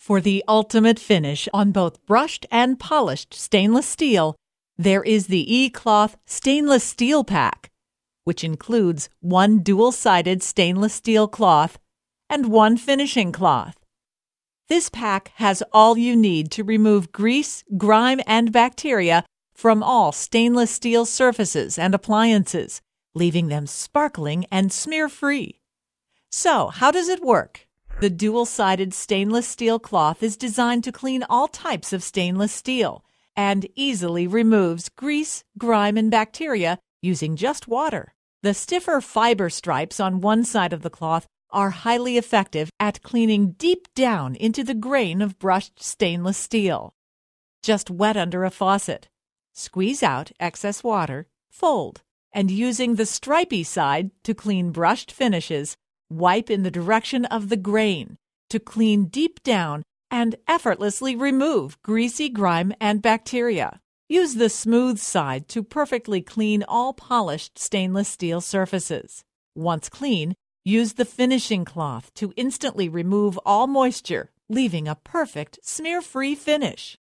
For the ultimate finish on both brushed and polished stainless steel, there is the E-Cloth Stainless Steel Pack, which includes one dual sided stainless steel cloth and one finishing cloth. This pack has all you need to remove grease, grime, and bacteria from all stainless steel surfaces and appliances, leaving them sparkling and smear free. So, how does it work? The dual sided stainless steel cloth is designed to clean all types of stainless steel and easily removes grease, grime, and bacteria using just water. The stiffer fiber stripes on one side of the cloth are highly effective at cleaning deep down into the grain of brushed stainless steel. Just wet under a faucet. Squeeze out excess water, fold, and using the stripy side to clean brushed finishes, Wipe in the direction of the grain to clean deep down and effortlessly remove greasy grime and bacteria. Use the smooth side to perfectly clean all polished stainless steel surfaces. Once clean, use the finishing cloth to instantly remove all moisture, leaving a perfect smear free finish.